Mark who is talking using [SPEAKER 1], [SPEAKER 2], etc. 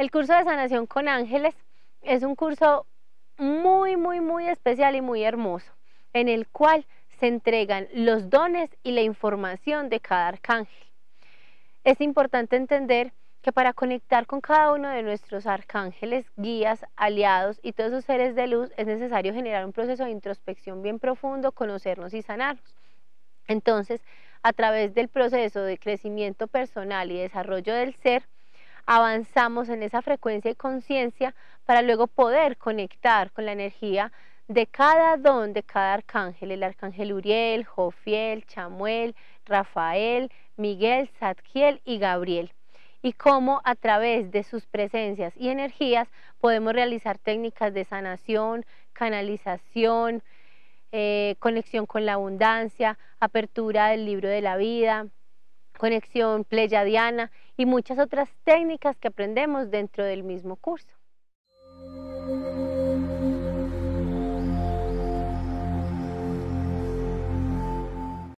[SPEAKER 1] El curso de sanación con ángeles es un curso muy, muy, muy especial y muy hermoso, en el cual se entregan los dones y la información de cada arcángel. Es importante entender que para conectar con cada uno de nuestros arcángeles, guías, aliados y todos esos seres de luz es necesario generar un proceso de introspección bien profundo, conocernos y sanarnos. Entonces, a través del proceso de crecimiento personal y desarrollo del ser, avanzamos en esa frecuencia y conciencia para luego poder conectar con la energía de cada don de cada arcángel, el arcángel Uriel, Jofiel, Chamuel, Rafael, Miguel, Zadkiel y Gabriel. Y cómo a través de sus presencias y energías podemos realizar técnicas de sanación, canalización, eh, conexión con la abundancia, apertura del libro de la vida, conexión pleyadiana y muchas otras técnicas que aprendemos dentro del mismo curso.